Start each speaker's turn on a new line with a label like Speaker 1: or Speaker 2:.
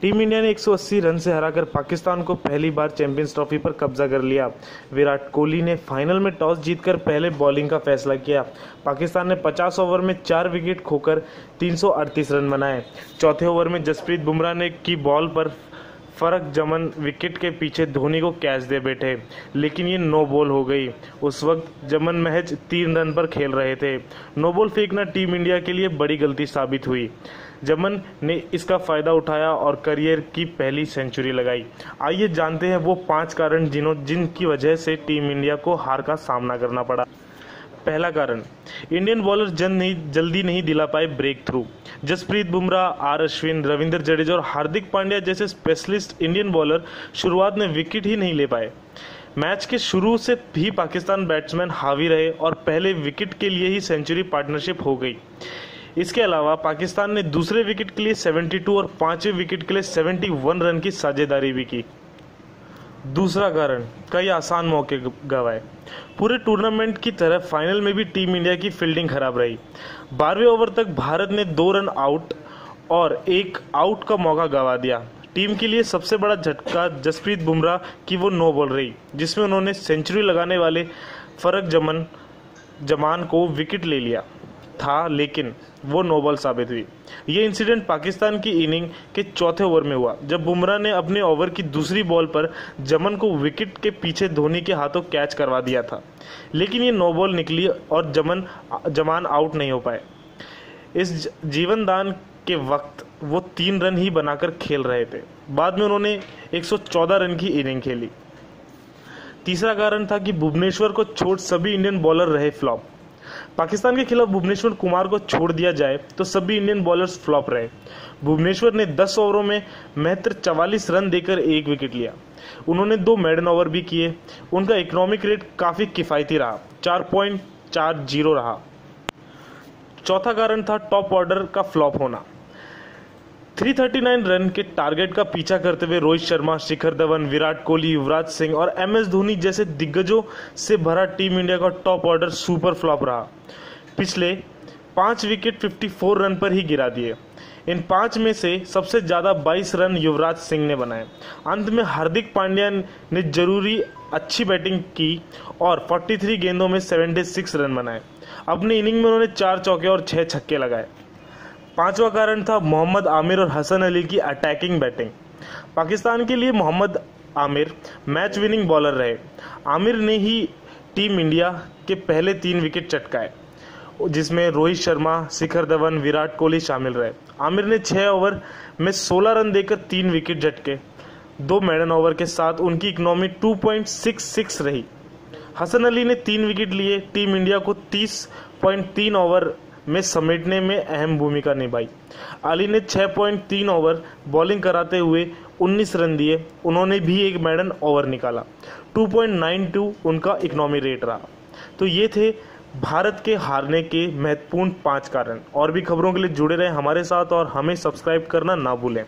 Speaker 1: Team India ने 180 run से हराकर पाकिस्तान को पहली बार चैंपियंस ट्रॉफी पर कब्जा कर लिया। विराट कोहली ने फाइनल में टॉस जीतकर पहले बॉलिंग का फैसला किया। पाकिस्तान ने 50 ओवर में चार विकेट खोकर 338 रन बनाए। चौथे ओवर में जसप्रीत बुमराह ने की बॉल पर फरक जमन विकेट के पीछे धोनी को कैच दे बैठे, लेकिन ये नो बॉल हो गई। उस वक्त जमन महज तीन रन पर खेल रहे थे। नो बॉल फेंकना टीम इंडिया के लिए बड़ी गलती साबित हुई। जमन ने इसका फ़ायदा उठाया और करियर की पहली सेंचुरी लगाई। आइए जानते हैं वो पाँच कारण जिन्हों जिनकी वजह से टीम इंडिया को हार का सामना करना पड़ा। पहला कारण इंडियन बॉलर जन नहीं, जल्दी नहीं दिला पाए breakthrough Jasprit Bumrah, are Ashwin, Ravindra Jadeja और हार्दिक पांड्या जैसे स्पेशलिस्ट इंडियन बॉलर शुरुआत में विकेट ही नहीं ले पाए। मैच के शुरू से भी पाकिस्तान बैट्समैन हावी रहे और पहले विकेट के लिए ही सेंचुरी पार्टनरशिप हो गई। इसके अलावा पाकिस्तान ने दूसरे विकेट के लिए 72 और पाँचवें विकेट के लिए 71 रन की साझेदारी भी की। दूसरा कारण, कई आसान मौके गवाए। पूरे टूर्नामेंट की तरह फाइनल में भी टीम इंडिया की फील्डिंग खराब रही। बारहवें ओवर तक भारत ने दो रन आउट और एक आउट का मौका गवा दिया। टीम के लिए सबसे बड़ा झटका जसप्रीत बुमराह की वो नो बॉल रही, जिसमें उन्होंने सेंचुरी लगाने वाले फरक जमन जमान को विकेट ले लिया। था, लेकिन वो नोबल साबित हुई। ये इंसिडेंट पाकिस्तान की इनिंग के चौथे ओवर में हुआ, जब बुमराह ने अपने ओवर की दूसरी बॉल पर जमन को विकेट के पीछे धोनी के हाथों कैच करवा दिया था। लेकिन ये नो बॉल निकली और जमन, जमान आउट नहीं हो पाए। इस जीवन दान के वक्त वो तीन रन ही बनाकर खेल रहे थे। बाद में उन्होंने 114 रन की इनिंग खेली। तीसरा कारण था कि भुवनेश्वर को छोड़ सभी इंडियन बॉलर रहे फ्लॉप पाकिस्तान के खिलाफ भुवनेश्वर कुमार को छोड़ दिया जाए तो सभी इंडियन बॉलर्स फ्लॉप रहे। भुवनेश्वर ने 10 ओवरों में महत्र चवालीस रन देकर एक विकेट लिया। उन्होंने दो मेडन ओवर भी किए। उनका इकोनॉमिक रेट काफ़ी किफ़ायती रहा। चार पॉइंट चार ज़ीरो रहा। चौथा कारण था टॉप ऑर्डर का फ्लॉप होना। 339 रन के टारगेट का पीछा करते हुए रोहित शर्मा, शिखर धवन, विराट कोहली, युवराज सिंह और एम एस धोनी जैसे दिग्गजों से भरा टीम इंडिया का टॉप ऑर्डर सुपर फ्लॉप रहा। पिछले पाँच विकेट 54 रन पर ही गिरा दिए। इन पाँच में से सबसे ज़्यादा 22 रन युवराज सिंह ने बनाए। अंत में हार्दिक पांड्या ने ज़रूरी अच्छी बैटिंग की और 43 गेंदों में 76 रन बनाए। अपनी इनिंग में उन्होंने चार चौके और छह छक्के लगाए। पांचवा कारण था मोहम्मद आमिर और हसन अली की अटैकिंग बैटिंग पाकिस्तान के लिए Mohammad Amir match winning bowler रहे। आमिर ने ही टीम इंडिया के पहले तीन विकेट चटकाए, जिसमें रोहित शर्मा, शिखर धवन, विराट कोहली शामिल रहे। आमिर ने छह ओवर में 16 रन देकर तीन विकेट झटके। दो मेडन ओवर के साथ उनकी इकोनॉमी 2.66 रही। हसन अली ने तीन विकेट लिए। टीम इंडिया को 30.3 ओवर में समेटने में अहम भूमिका निभाई। अली ने 6.3 ओवर बॉलिंग कराते हुए 19 रन दिए। उन्होंने भी एक मैडन ओवर निकाला। 2.92 उनका इकोनॉमी रेट रहा। तो ये थे भारत के हारने के महत्वपूर्ण पाँच कारण। और भी खबरों के लिए जुड़े रहें हमारे साथ और हमें सब्सक्राइब करना ना भूलें।